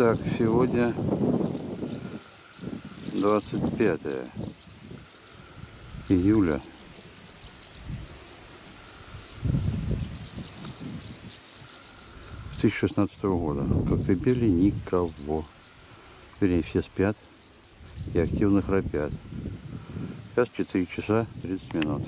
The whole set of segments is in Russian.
Итак, сегодня 25 июля. С 2016 года. Как пели никого. Вернее, все спят и активно храпят. Сейчас 4 часа 30 минут.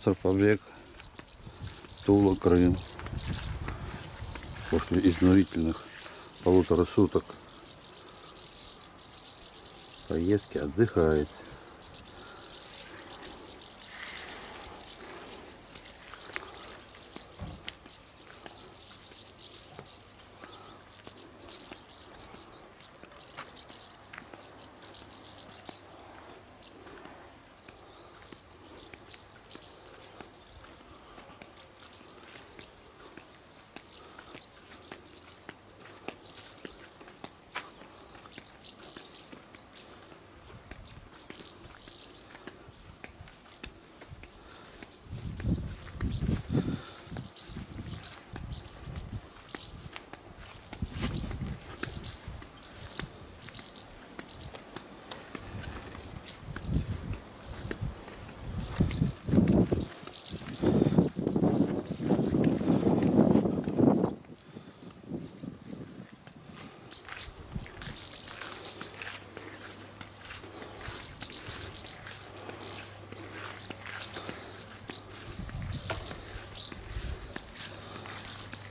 Автор побег Тула, Крым. После изнурительных полутора суток поездки отдыхает.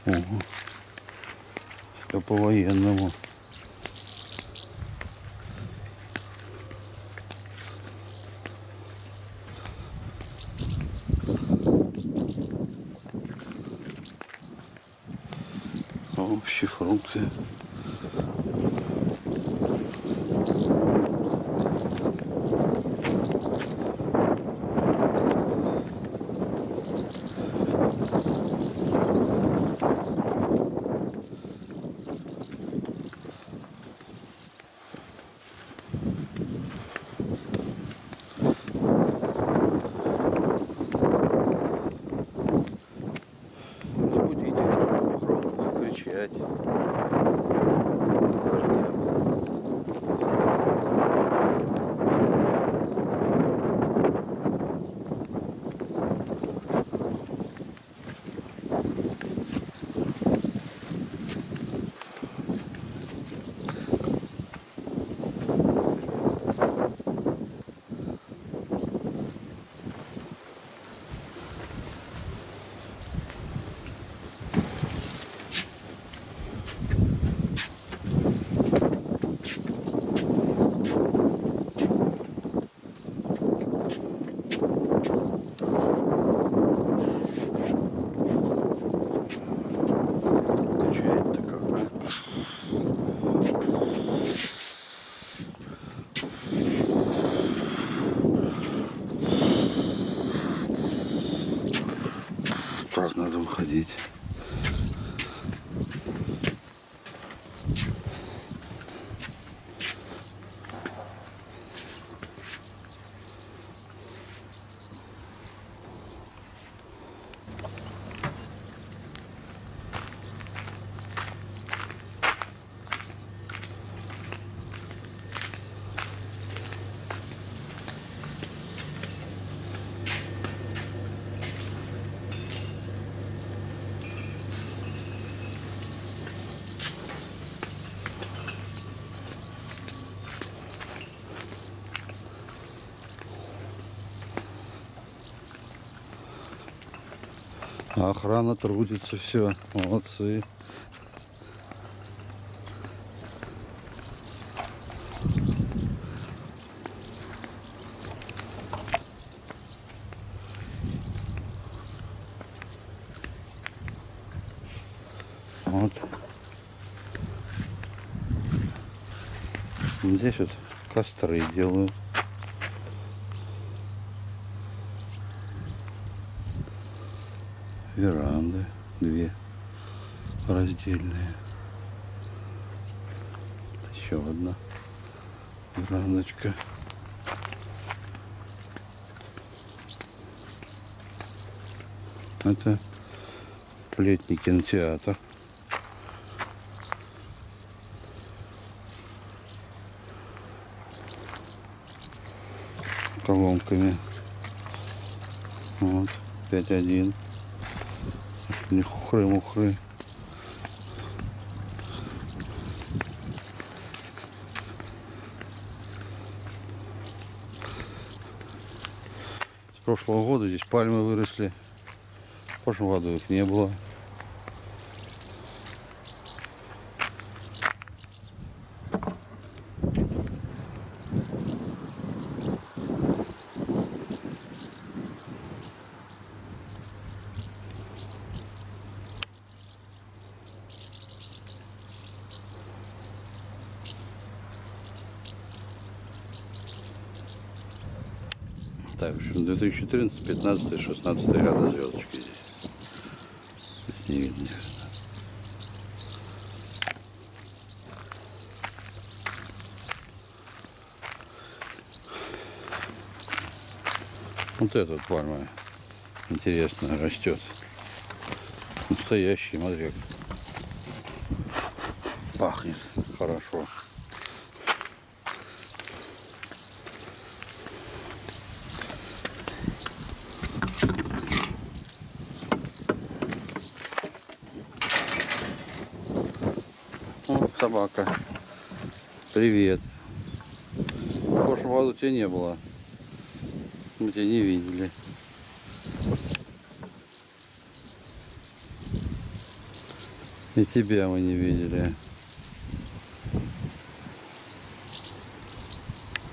Ого. Все по-военному. Овощи, фрукты. Охрана трудится, все, молодцы. Вот. Здесь вот костры делают. Веранды две раздельные. Еще одна верандочка. Это летний кинотеатр. колонками. Вот, 5.1. Не хухры-мухры. С прошлого года здесь пальмы выросли. В прошлом году их не было. 14, 15, 16 года звездочки здесь. Не видно, не. Вот этот, вот пальма интересно растет. Настоящий мозг. Пахнет хорошо. Собака. Привет. В прошлом году тебя не было. Мы тебя не видели. И тебя мы не видели.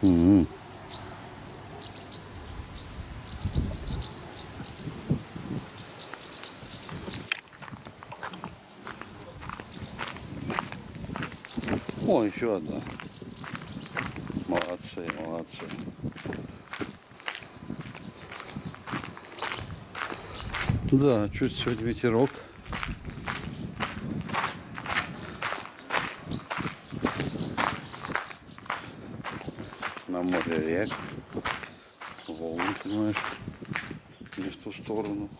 М. еще одна. Молодцы, молодцы. Да, чуть сегодня ветерок. На море рек. Волны, понимаешь, не в ту сторону.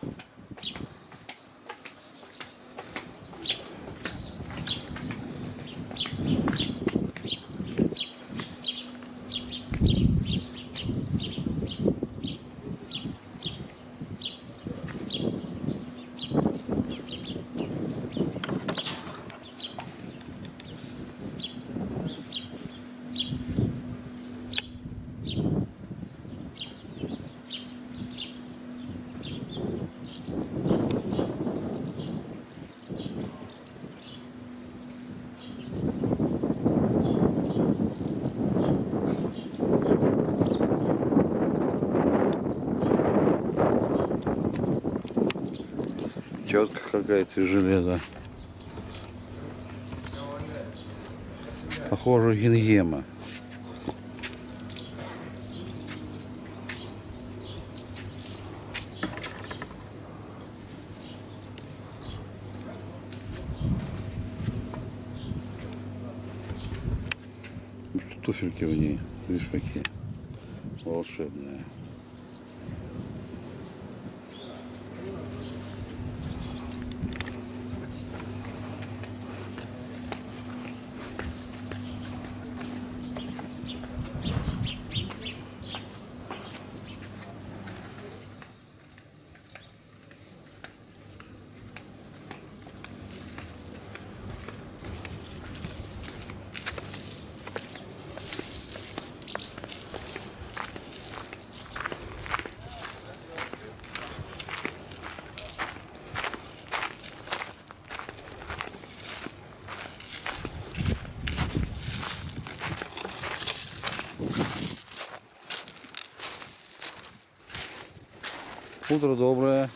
Какая-то из железа. Похоже, гингема. Туфельки у нее, видишь, какие волшебные. Утро доброе.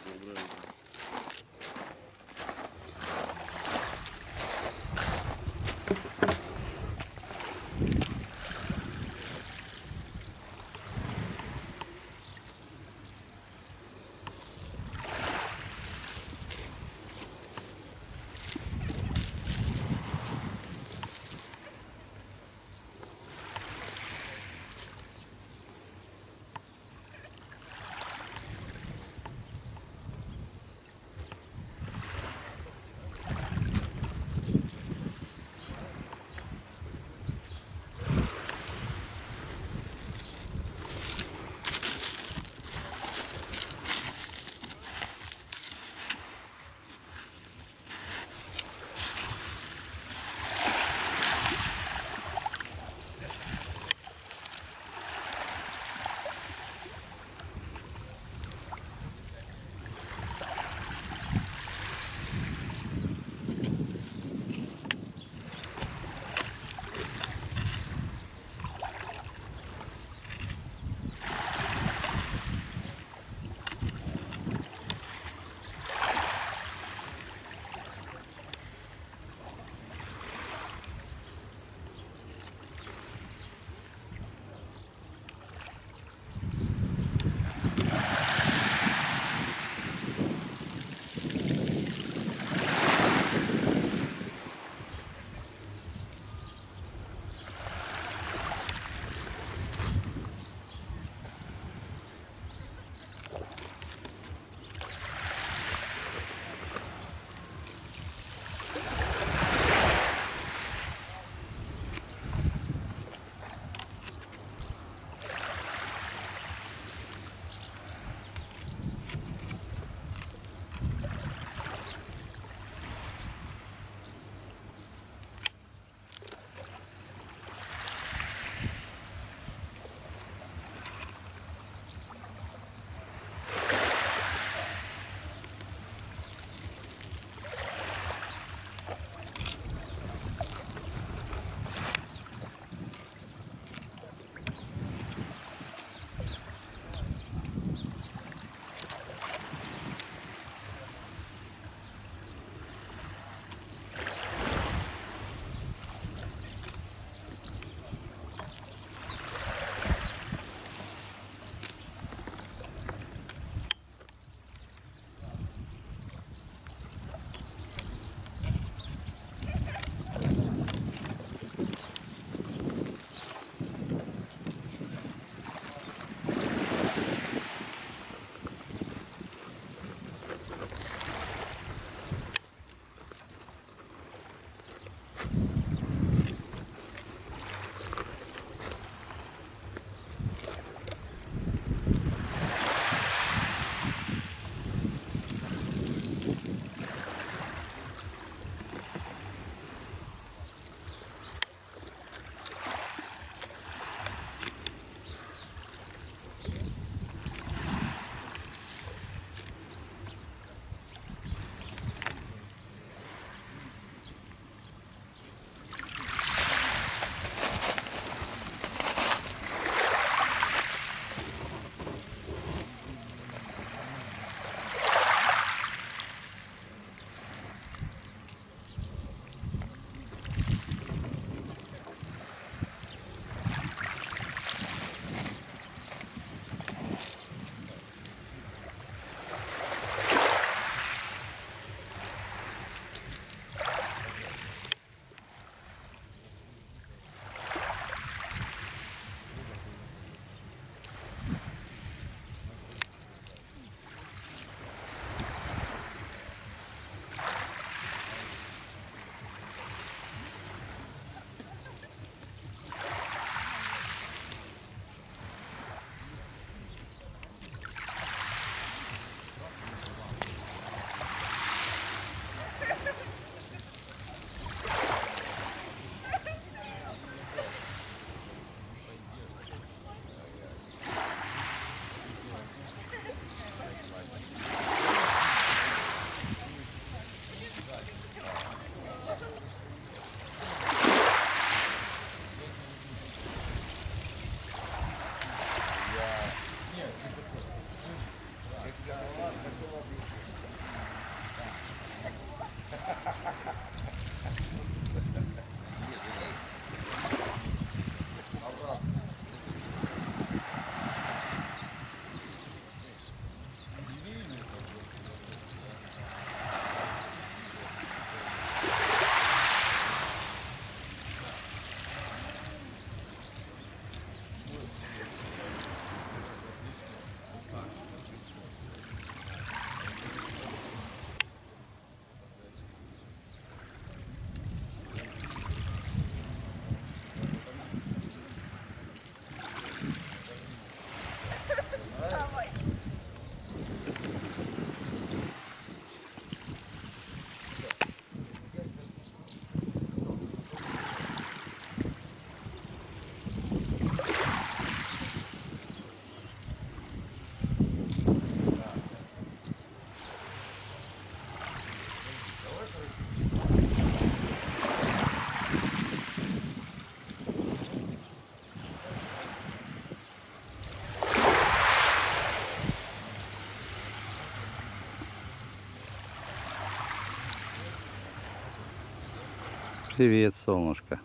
Привет, солнышко.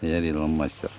Я Рила мастер.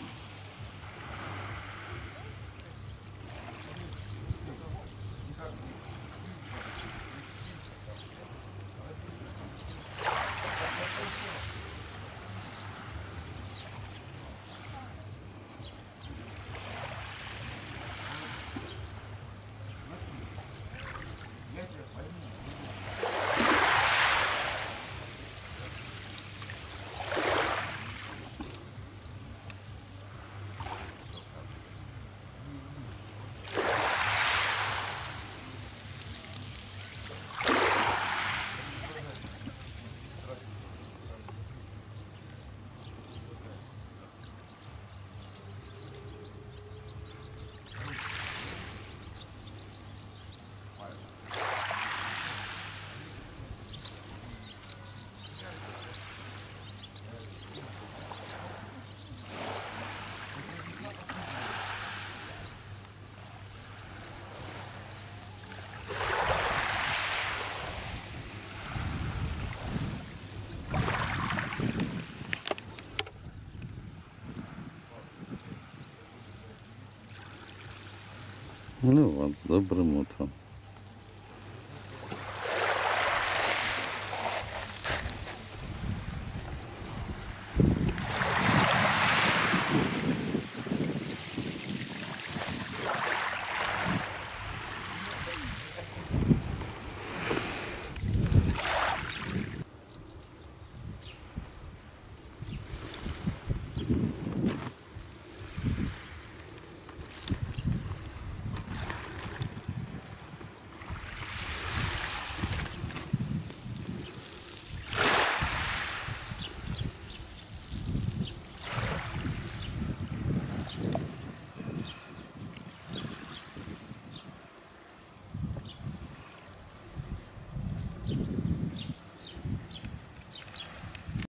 Ну вот, добрым утром.